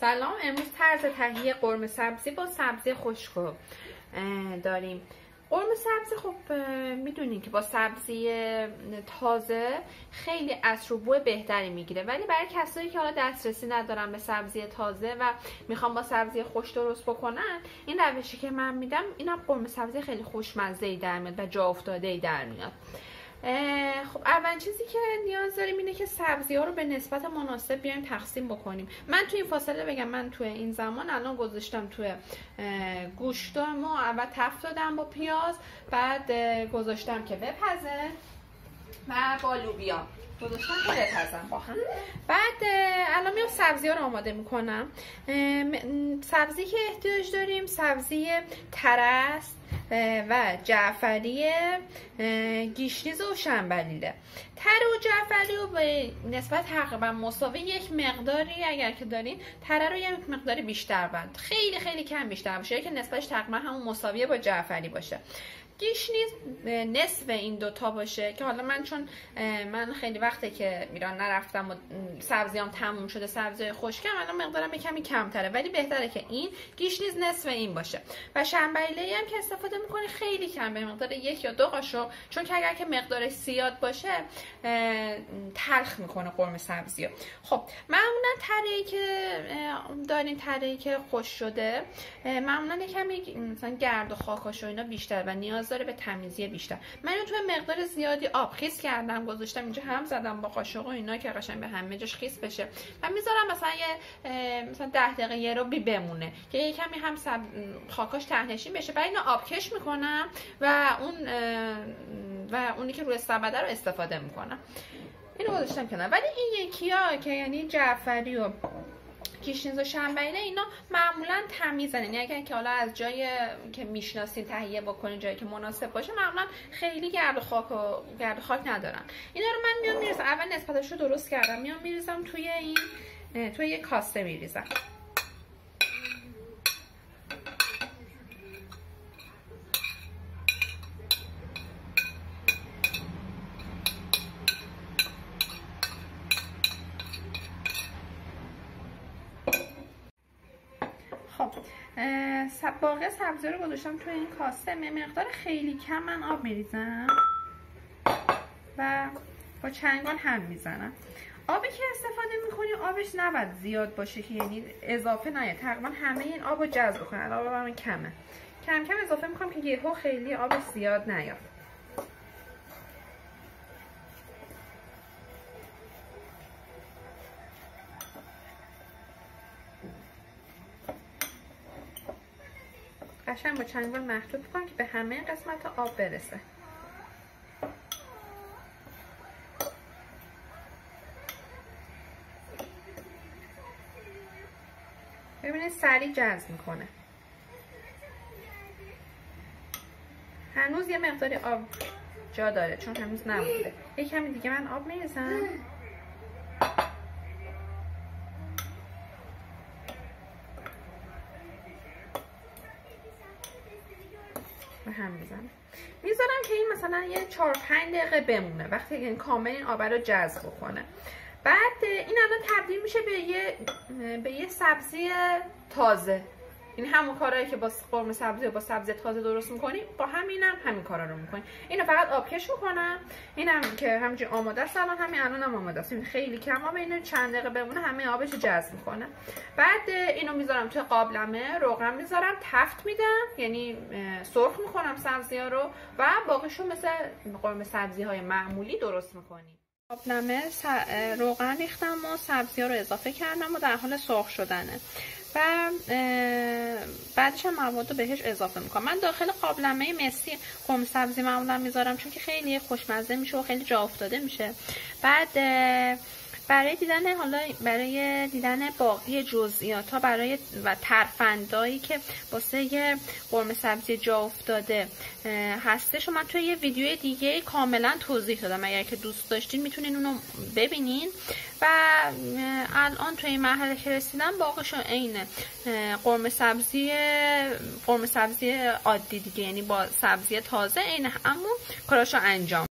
سلام امروز طرز تهیه قرمه سبزی با سبزی خشک داریم. قرمه سبزی خب می‌دونین که با سبزی تازه خیلی اصر و بو بهتری می‌گیره. ولی برای کسایی که حالا دسترسی ندارن به سبزی تازه و می‌خوام با سبزی خوش درست بکنن این روشی که من میدم اینا قرمه سبزی خیلی خوشمزه ای در میاد و جا افتاده ای در میاد. خب اول چیزی که نیاز داریم اینه که سبزی ها رو به نسبت مناسب بیایم تقسیم بکنیم. من توی این فاصله بگم من توی این زمان الان گذاشتم توی گوشتم و اول تفت دادم با پیاز بعد گذاشتم که بپزه و با لوبیا. گذاشتم که بپزم. با هم. بعد الان میام سبزی ها رو آماده می‌کنم. سبزی که احتیاج داریم سبزی ترست و جعفری گیشنیز و شنبلیله. تره و جعفری رو به نسبت تقریبا مساوی یک مقداری اگر که دارین تره رو یک مقداری بیشتر بند. خیلی خیلی کم بیشتر باشه. که نسبتش تقریبا همون مساویه با جعفری باشه. گیش نیز نصف این دوتا باشه که حالا من چون من خیلی وقته که ایران نرفتم و سبزیام تموم شده سبزی خشکم الان مقدارم کمی کمتره. ولی بهتره که این گیش نیز نصف این باشه. و شنبیله هم که استفاده می‌کنی خیلی کم به مقدار یک یا دو قاشق. چون که اگر که مقدار زیاد باشه تلخ می‌کنه قرمه سبزی خب معمولا تره که دارین تره که خوش شده معمولا کمی مثلا گرد و خاکاش و اینا بیشتر و نیاز داره به تمیزی بیشتر. من اینو تو مقدار زیادی آب خیس کردم گذاشتم اینجا هم زدم با قاشق و اینا که قشنگ به همه جاش خیس بشه. و می‌ذارم مثلا یه مثلا 10 دقیقه یه رو بی بمونه که یه کمی هم سب... خاکاش تهنشین بشه. بعد اینو آبکش می‌کنم و اون و اونی که روی سبده رو استفاده می‌کنم. اینو گذاشتم کنار. ولی این یکی ها که یعنی جعفری و کیشنیز و شنبینه اینا معمولا تمیزن. یعنی اگر که حالا از جای که می‌شناسین تهیه بکنین جایی که مناسب باشه معمولا خیلی گرد خاک و گرد خاک ندارن. اینا رو من میام میریزم. اول نسبتش رو درست کردم. میام میریزم توی این توی یه کاسته میریزم خب باقی سبزی رو گذاشتم توی این کاسه. مقدار خیلی کم من آب میریزم. و با چنگان هم می‌زنم. آبی که استفاده می‌کنی آبش نباید زیاد باشه که یعنی اضافه نیاد تقریبا همه این آب رو جذب کنه آب کمه. کم کم اضافه می‌کنم که یهو خیلی آب زیاد نیاد. قشنگ با چنگال محدود کنم که به همه قسمت آب برسه. ببینید سریع جذب می‌کنه. هنوز یه مقداری آب جا داره چون هنوز نمونده یه کمی دیگه من آب میریزم. هم می‌زنم می‌ذارم که این مثلا یه 4 5 دقیقه بمونه. وقتی این کامل این آب رو جذب کنه بعد این الان تبدیل میشه به یه به یه سبزی تازه. این همون کارهایی که با قرمه سبزی و با سبزی تازه درست می‌کنیم با همینم هم همین کارا رو می‌کنیم اینو فقط آبکش می‌کنم. اینم که همینجوری آماده است. الان همین الان هم آماده است. خیلی کم آب اینو چند دقیقه بمونه همه آبش جذب می‌کنه. بعد اینو می‌ذارم توی قابلمه. روغن می‌ذارم. تفت میدم. یعنی سرخ می‌کنم سبزی ها رو و باقیشو مثل قرمه سبزی های معمولی درست می‌کنیم قابلمه روغن ریختم و سبزی ها رو اضافه کردم و در حال سرخ شدنه. و بعدش هم مواد رو بهش اضافه می‌کنم. من داخل قابلمه مسی قرمه سبزی معمولا می‌ذارم چون که خیلی خوشمزه میشه و خیلی جا افتاده میشه. بعد برای دیدن حالا برای دیدن باقی جزئیات ها برای و ترفندایی که واسه قرمه سبزی جا افتاده هستش. و من توی یه ویدیو دیگه کاملا توضیح دادم. اگر که دوست داشتین می‌تونین اونو ببینین. و الان توی این مرحله که رسیدم باقیشون عین قرمه سبزی قرمه سبزی عادی دیگه. یعنی با سبزی تازه عین همون کاراشو انجام